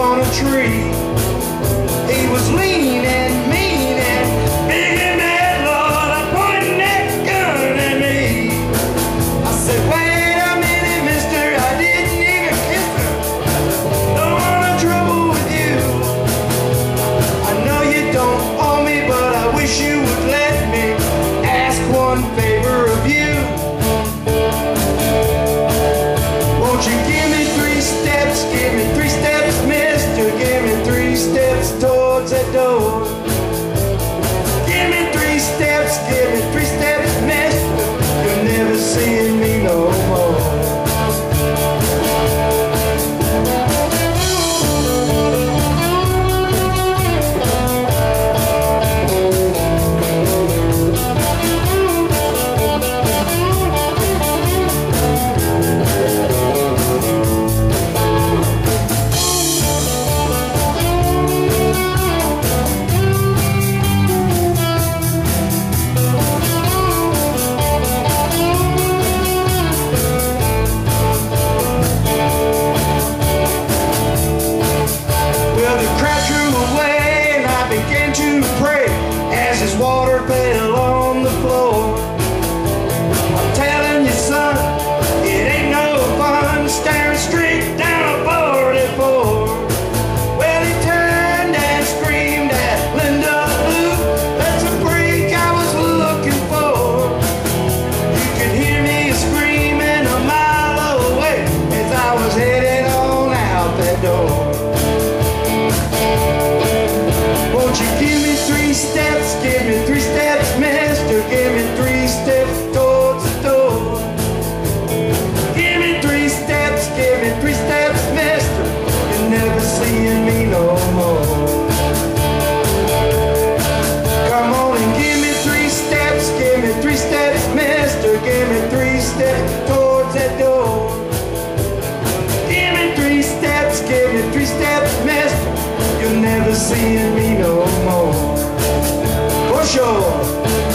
on a tree. He was leaning. steps towards the door. street. never seeing me no more. For sure.